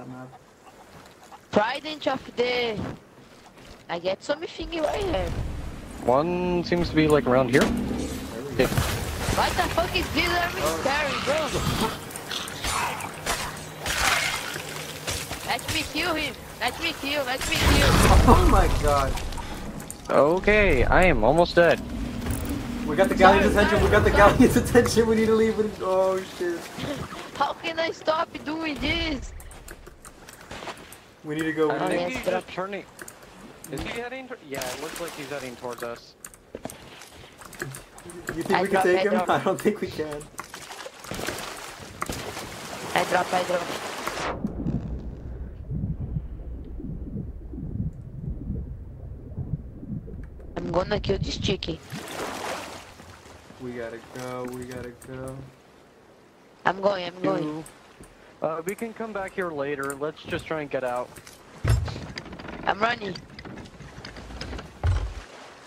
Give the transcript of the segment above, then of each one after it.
that map. Trident of the... I get something right here. One seems to be like around here. There we go. What the fuck is this every scary, bro? Let me kill him. Let me kill. Let me kill. Oh my god. Okay, I am almost dead. We got the galleon's attention, we got the sorry, galleon's attention, we need to leave it. Oh shit. How can I stop doing this? We need to go. We I need think he's just turning. Is he heading? Yeah, it looks like he's heading towards us. You think I we can take him? drop. I don't think we can. I drop, I drop. I'm gonna kill this chicky. We gotta go, we gotta go. I'm going, I'm going. You- Uh, we can come back here later. Let's just try and get out. I'm running.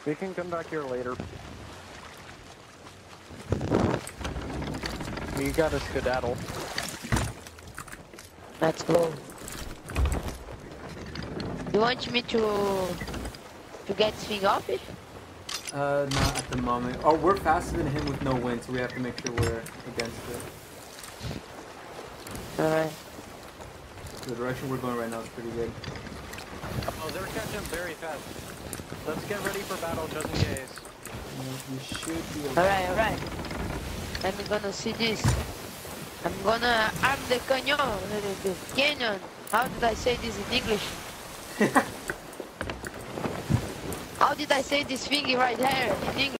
We can come back here later. You got a skedaddle. Let's go. You want me to to get this thing off it? Uh, not at the moment. Oh, we're faster than him with no wind, so we have to make sure we're against it. Alright. The direction we're going right now is pretty good. Oh, they're catching very fast. Let's get ready for battle just in case. We should be okay. Alright, alright. I'm gonna see this. I'm gonna arm the canyon, the, the canyon. How did I say this in English? How did I say this thing right here in English?